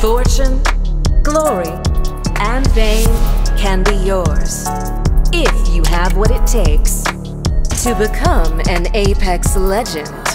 Fortune, glory, and fame can be yours if you have what it takes to become an Apex legend.